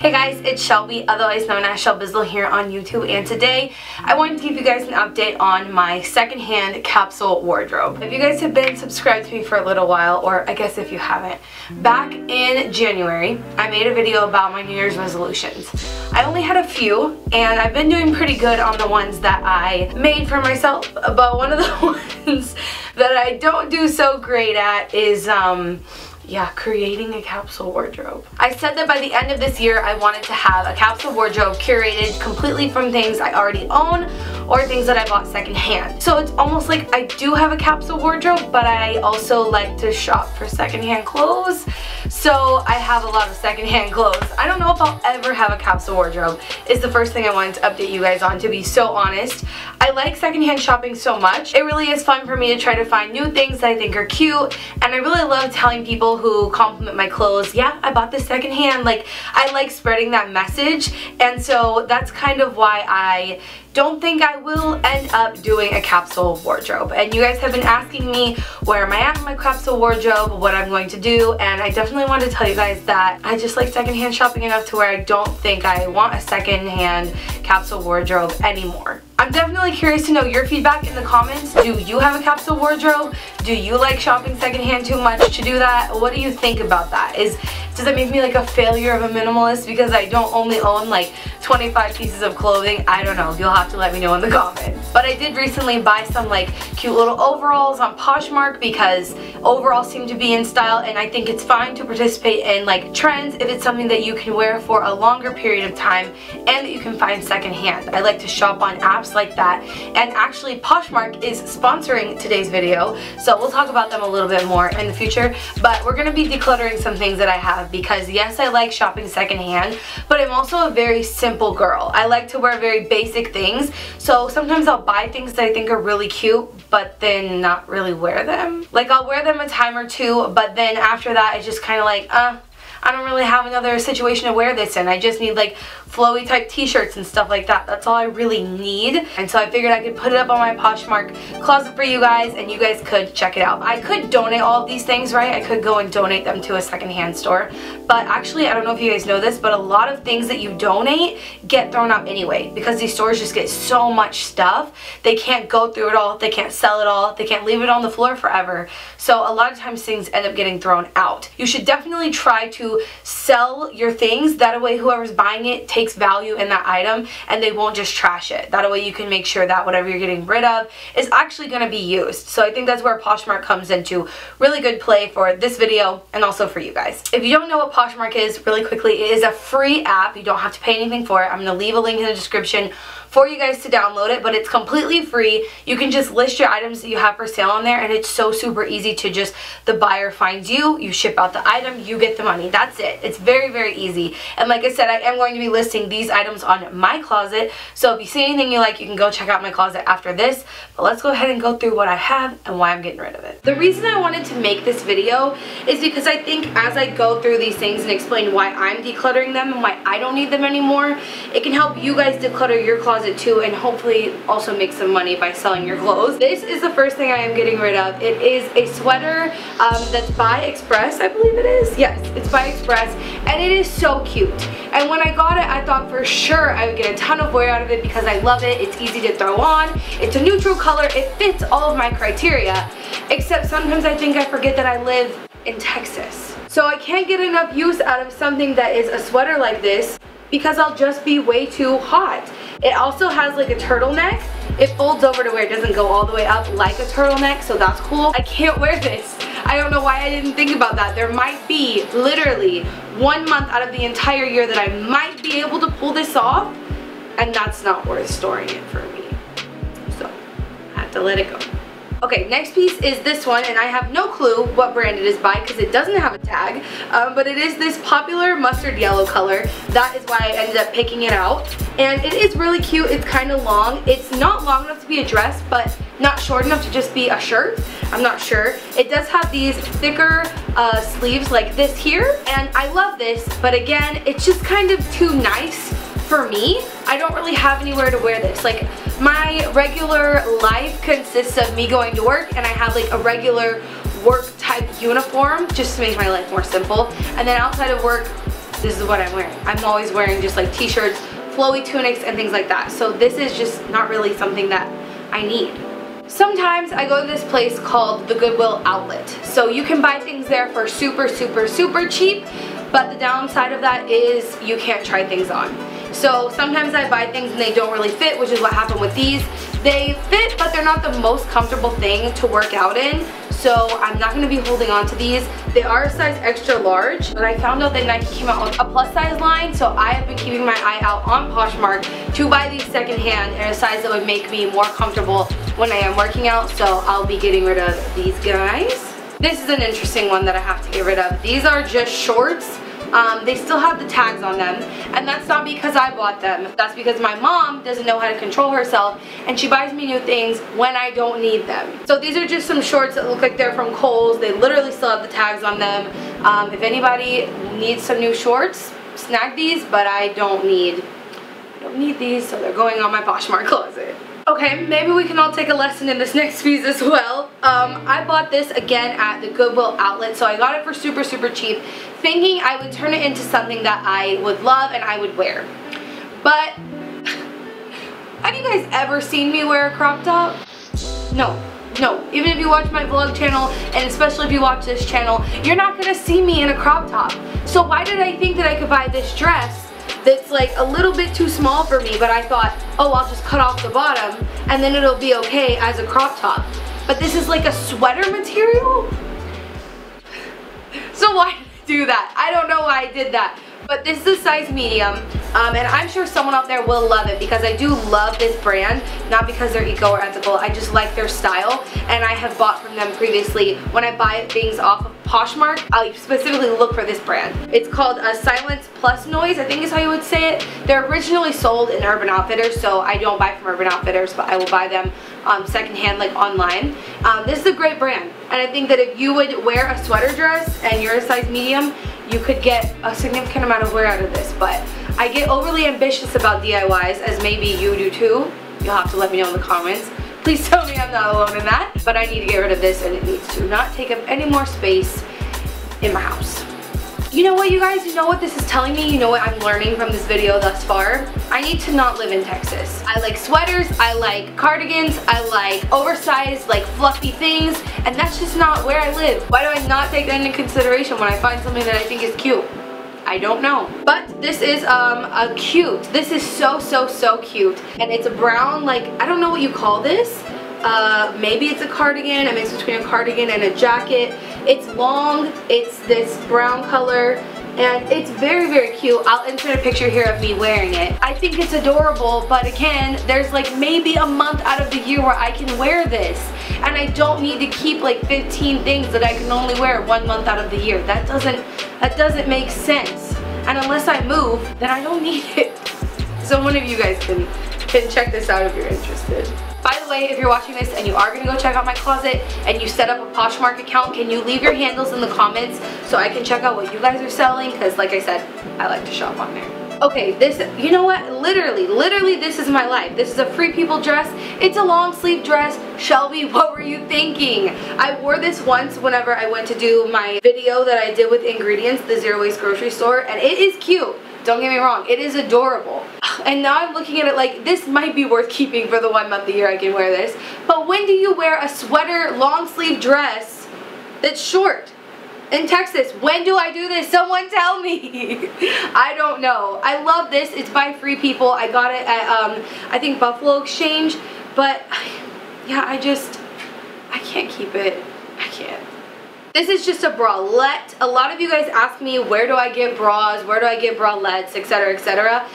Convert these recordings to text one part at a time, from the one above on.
Hey guys, it's Shelby, otherwise known as Shelbizleee here on YouTube, and today I wanted to give you guys an update on my secondhand capsule wardrobe. If you guys have been subscribed to me for a little while, or I guess if you haven't, back in January, I made a video about my New Year's resolutions. I only had a few, and I've been doing pretty good on the ones that I made for myself, but one of the ones that I don't do so great at is, um, yeah, creating a capsule wardrobe. I said that by the end of this year I wanted to have a capsule wardrobe curated completely from things I already own or things that I bought secondhand. So it's almost like I do have a capsule wardrobe, but I also like to shop for secondhand clothes. So I have a lot of secondhand clothes. I don't know if I'll ever have a capsule wardrobe is the first thing I wanted to update you guys on to be so honest. I like secondhand shopping so much. It really is fun for me to try to find new things that I think are cute and I really love telling people who compliment my clothes, yeah, I bought this secondhand. Like, I like spreading that message and so that's kind of why I don't think I will end up doing a capsule wardrobe. And you guys have been asking me where am I at in my capsule wardrobe, what I'm going to do, and I definitely want to tell you guys that I just like secondhand shopping enough to where I don't think I want a secondhand capsule wardrobe anymore. I'm definitely curious to know your feedback in the comments. Do you have a capsule wardrobe? Do you like shopping secondhand too much to do that? What do you think about that? Is Does it make me like a failure of a minimalist because I don't only own like 25 pieces of clothing? I don't know. You'll have to let me know in the comments. But I did recently buy some like cute little overalls on Poshmark because overalls seem to be in style and I think it's fine to participate in like trends if it's something that you can wear for a longer period of time and that you can find secondhand. I like to shop on apps like that. And actually Poshmark is sponsoring today's video, so we'll talk about them a little bit more in the future. But we're to be decluttering some things that I have because yes, I like shopping secondhand, but I'm also a very simple girl. I like to wear very basic things, so sometimes I'll buy things that I think are really cute, but then not really wear them. Like I'll wear them a time or two, but then after that it's just kind of like, uh, I don't really have another situation to wear this in. I just need like flowy type t-shirts and stuff like that. That's all I really need. And so I figured I could put it up on my Poshmark closet for you guys and you guys could check it out. I could donate all of these things, right? I could go and donate them to a secondhand store. But actually, I don't know if you guys know this, but a lot of things that you donate get thrown out anyway because these stores just get so much stuff. They can't go through it all. They can't sell it all. They can't leave it on the floor forever. So a lot of times things end up getting thrown out. You should definitely try to sell your things. That way whoever's buying it takes value in that item and they won't just trash it. That way you can make sure that whatever you're getting rid of is actually going to be used. So I think that's where Poshmark comes into really good play for this video and also for you guys. If you don't know what Poshmark is, really quickly, it is a free app. You don't have to pay anything for it. I'm going to leave a link in the description for you guys to download it, but it's completely free. You can just list your items that you have for sale on there, and it's so super easy to just, the buyer finds you, you ship out the item, you get the money. That's it. It's very, very easy. And like I said, I am going to be listing these items on my closet, so if you see anything you like, you can go check out my closet after this. But let's go ahead and go through what I have and why I'm getting rid of it. The reason I wanted to make this video is because I think as I go through these things and explain why I'm decluttering them and why I don't need them anymore, it can help you guys declutter your closet closet too and hopefully also make some money by selling your clothes. This is the first thing I am getting rid of. It is a sweater um, that's by Express, I believe it is. Yes, it's by Express and it is so cute. And when I got it, I thought for sure I would get a ton of wear out of it because I love it. It's easy to throw on. It's a neutral color. It fits all of my criteria. Except sometimes I think I forget that I live in Texas. So I can't get enough use out of something that is a sweater like this because I'll just be way too hot. It also has like a turtleneck. It folds over to where it doesn't go all the way up like a turtleneck, so that's cool. I can't wear this. I don't know why I didn't think about that. There might be literally one month out of the entire year that I might be able to pull this off, and that's not worth storing it for me. So, I have to let it go. Okay, next piece is this one, and I have no clue what brand it is by because it doesn't have a tag, um, but it is this popular mustard yellow color. That is why I ended up picking it out. And it is really cute. It's kind of long. It's not long enough to be a dress, but not short enough to just be a shirt. I'm not sure. It does have these thicker uh, sleeves like this here, and I love this, but again, it's just kind of too nice for me, I don't really have anywhere to wear this. Like, my regular life consists of me going to work and I have like a regular work type uniform just to make my life more simple. And then outside of work, this is what I'm wearing. I'm always wearing just like t-shirts, flowy tunics, and things like that. So this is just not really something that I need. Sometimes I go to this place called the Goodwill Outlet. So you can buy things there for super, super, super cheap, but the downside of that is you can't try things on. So sometimes I buy things and they don't really fit, which is what happened with these. They fit, but they're not the most comfortable thing to work out in. So I'm not going to be holding on to these. They are a size extra large, but I found out that Nike came out with a plus size line, so I have been keeping my eye out on Poshmark to buy these secondhand in a size that would make me more comfortable when I am working out, so I'll be getting rid of these guys. This is an interesting one that I have to get rid of. These are just shorts um, they still have the tags on them and that's not because I bought them. That's because my mom doesn't know how to control herself and she buys me new things when I don't need them. So these are just some shorts that look like they're from Kohl's. They literally still have the tags on them. Um, if anybody needs some new shorts, snag these, but I don't need, I don't need these, so they're going on my Poshmark closet. Okay, maybe we can all take a lesson in this next piece as well. Um, I bought this again at the Goodwill outlet, so I got it for super, super cheap, thinking I would turn it into something that I would love and I would wear. But, have you guys ever seen me wear a crop top? No. No, even if you watch my vlog channel, and especially if you watch this channel, you're not to see me in a crop top. So why did I think that I could buy this dress that's like a little bit too small for me, but I thought, oh, I'll just cut off the bottom and then it'll be okay as a crop top. But this is like a sweater material? So why do that? I don't know why I did that. But this is a size medium, um, and I'm sure someone out there will love it because I do love this brand, not because they're eco or ethical, I just like their style, and I have bought from them previously. When I buy things off of Poshmark, I specifically look for this brand. It's called a Silence Plus Noise, I think is how you would say it. They're originally sold in Urban Outfitters, so I don't buy from Urban Outfitters, but I will buy them um, secondhand, like online. Um, this is a great brand, and I think that if you would wear a sweater dress and you're a size medium, you could get a significant amount of wear out of this, but I get overly ambitious about DIYs, as maybe you do too. You'll have to let me know in the comments. Please tell me I'm not alone in that, but I need to get rid of this and it needs to not take up any more space in my house. You know what you guys, you know what this is telling me? You know what I'm learning from this video thus far? I need to not live in Texas. I like sweaters, I like cardigans, I like oversized, like fluffy things, and that's just not where I live. Why do I not take that into consideration when I find something that I think is cute? I don't know. But this is um, a cute. This is so, so, so cute. And it's a brown, like, I don't know what you call this. Uh, maybe it's a cardigan, a mix between a cardigan and a jacket. It's long, it's this brown color, and it's very, very cute. I'll insert a picture here of me wearing it. I think it's adorable, but again, there's like maybe a month out of the year where I can wear this. And I don't need to keep like 15 things that I can only wear one month out of the year. That doesn't, that doesn't make sense. And unless I move, then I don't need it. So one of you guys can, can check this out if you're interested. By the way, if you're watching this and you are to go check out my closet and you set up a Poshmark account, can you leave your handles in the comments so I can check out what you guys are selling? Because like I said, I like to shop on there. Okay, this, you know what? Literally, literally this is my life. This is a Free People dress. It's a long sleeve dress. Shelby, what were you thinking? I wore this once whenever I went to do my video that I did with ingredients, the Zero Waste Grocery Store, and it is cute. Don't get me wrong, it is adorable. And now I'm looking at it like this might be worth keeping for the one month a year I can wear this. But when do you wear a sweater long sleeve dress that's short? in Texas. When do I do this? Someone tell me. I don't know. I love this. It's by Free People. I got it at, um, I think Buffalo Exchange. But, yeah, I just, I can't keep it. I can't. This is just a bralette. A lot of you guys ask me where do I get bras, where do I get bralettes, etc, etc.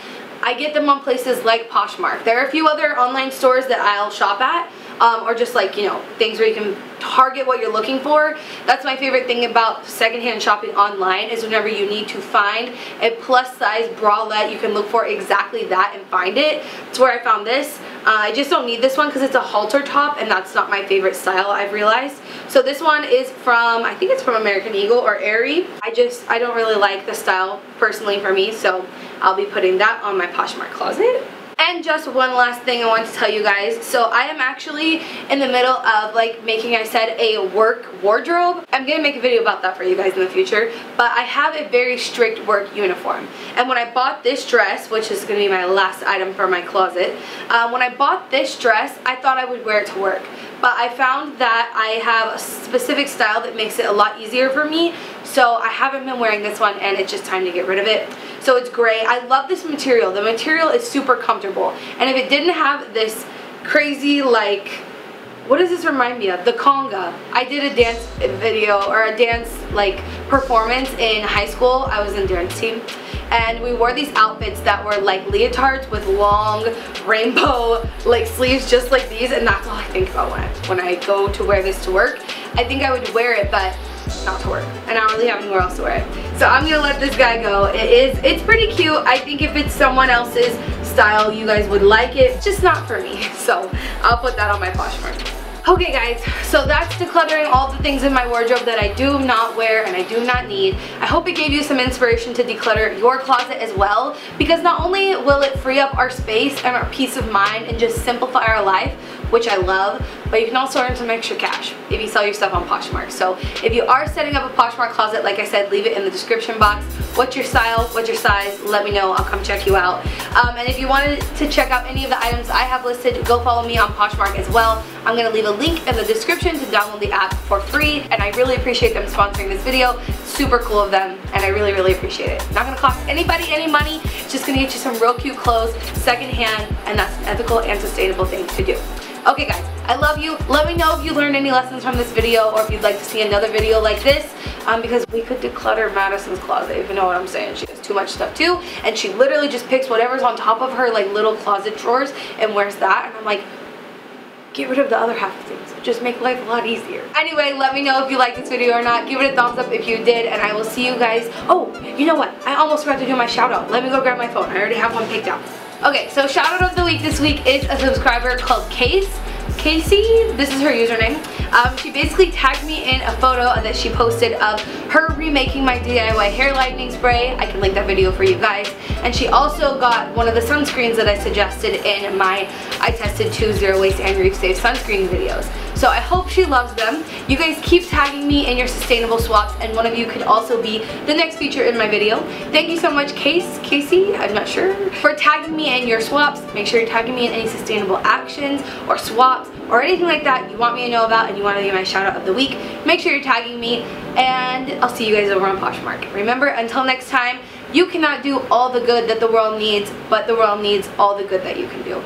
I get them on places like Poshmark. There are a few other online stores that I'll shop at, um, or just like, you know, things where you can target what you're looking for. That's my favorite thing about secondhand shopping online is whenever you need to find a plus size bralette, you can look for exactly that and find it. That's where I found this. Uh, I just don't need this one because it's a halter top and that's not my favorite style I've realized. So this one is from, I think it's from American Eagle or Aerie. I just, I don't really like the style personally for me so I'll be putting that on my Poshmark closet. And just one last thing I want to tell you guys. So I am actually in the middle of like making, I said, a work wardrobe. I'm to make a video about that for you guys in the future. But I have a very strict work uniform. And when I bought this dress, which is to be my last item for my closet, uh, when I bought this dress, I thought I would wear it to work. But I found that I have a specific style that makes it a lot easier for me. So I haven't been wearing this one and it's just time to get rid of it. So it's gray. I love this material. The material is super comfortable. And if it didn't have this crazy like what does this remind me of? The conga. I did a dance video or a dance like performance in high school. I was in dance team and we wore these outfits that were like leotards with long rainbow like sleeves just like these and that's all I think about when I, when I go to wear this to work. I think I would wear it but not to work and I don't really have anywhere else to wear it. So I'm gonna let this guy go. It is, it's pretty cute. I think if it's someone else's style you guys would like it, just not for me. So I'll put that on my Poshmark. Okay guys, so that's decluttering all the things in my wardrobe that I do not wear and I do not need. I hope it gave you some inspiration to declutter your closet as well because not only will it free up our space and our peace of mind and just simplify our life, which I love, but you can also earn some extra cash if you sell your stuff on Poshmark. So if you are setting up a Poshmark closet, like I said, leave it in the description box. What's your style? What's your size? Let me know. I'll come check you out. Um, and if you wanted to check out any of the items I have listed, go follow me on Poshmark as well. I'm going to leave a link in the description to download the app for free, and I really appreciate them sponsoring this video. Super cool of them, and I really, really appreciate it. Not to cost anybody any money, just to get you some real cute clothes, secondhand, and that's an ethical and sustainable thing to do. Okay guys, I love you. Let me know if you learned any lessons from this video or if you'd like to see another video like this um, because we could declutter Madison's closet if you know what I'm saying. She has too much stuff too and she literally just picks whatever's on top of her like little closet drawers and wears that and I'm like, get rid of the other half of things. Just make life a lot easier. Anyway, let me know if you liked this video or not. Give it a thumbs up if you did, and I will see you guys. Oh, you know what? I almost forgot to do my shout out. Let me go grab my phone. I already have one picked out. Okay, so shout out of the week this week is a subscriber called Case. Casey, this is her username. Um, she basically tagged me in a photo that she posted of her remaking my DIY hair lightening spray. I can link that video for you guys. And she also got one of the sunscreens that I suggested in my I tested two zero waste and reef safe sunscreen videos. So I hope she loves them. You guys keep tagging me in your sustainable swaps and one of you could also be the next feature in my video. Thank you so much Case, Casey, I'm not sure, for tagging me in your swaps. Make sure you're tagging me in any sustainable actions or swaps or anything like that you want me to know about and you want to be my shout out of the week. Make sure you're tagging me and I'll see you guys over on Poshmark. Remember, until next time, you cannot do all the good that the world needs, but the world needs all the good that you can do.